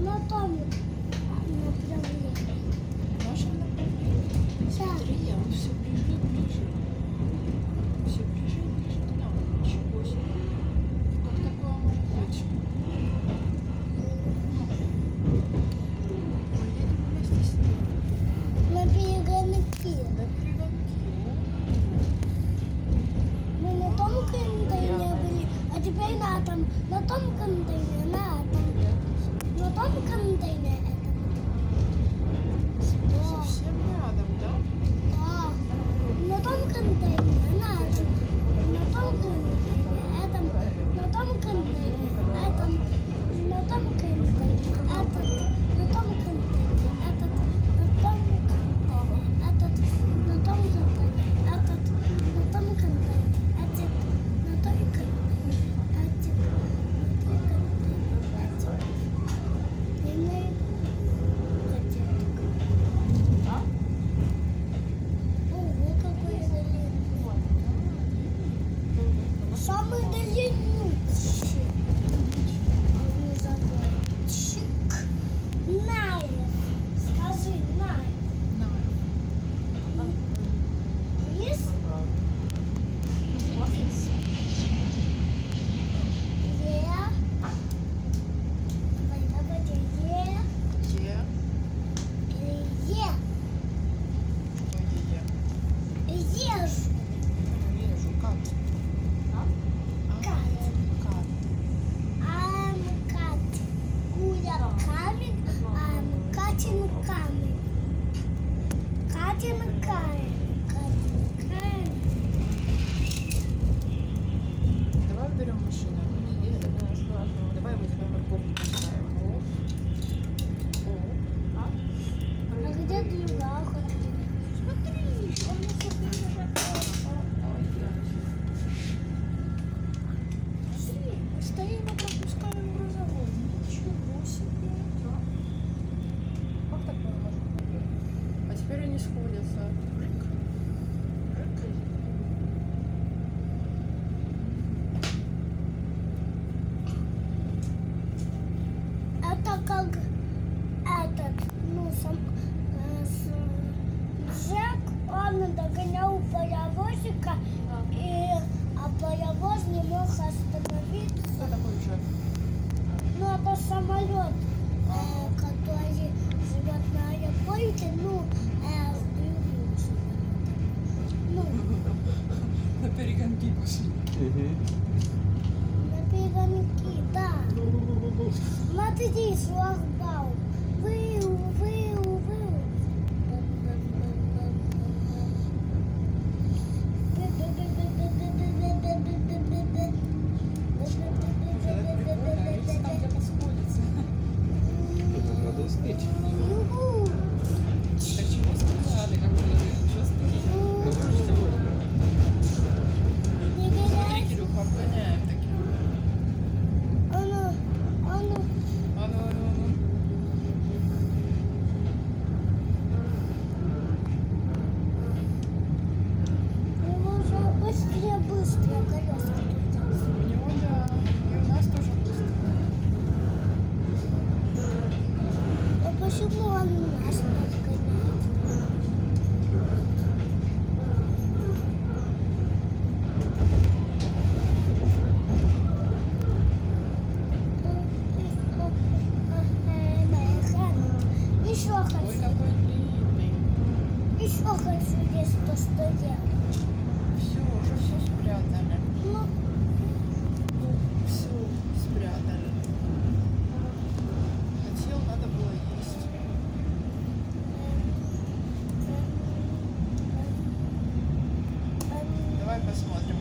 Наталья. Наша Наталья. Смотри, я вам все Атом, на том контейнере, на атом, на том контейнере. самый длиннющий. Timakaran. теперь они сходятся. Это как этот, ну, сам э, с, Джек, он догонял паровозика, да. и, а паровоз не мог остановиться. Что такое Джек? Ну, это самолет который живет на аэропорте, ну, э, в другом. Ну. На перегонки пошли. На перегонки, да. Ну, ну, ну, Смотри, шлагбаум. Вы почему он нас Еще хочу. Еще хочу здесь постоять все, уже все спрятали. Ну, все спрятали. Хотел, надо было есть. Давай посмотрим.